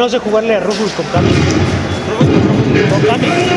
no sé jugarle a Rufus con Kami. Rufus con Kami. Con Kami.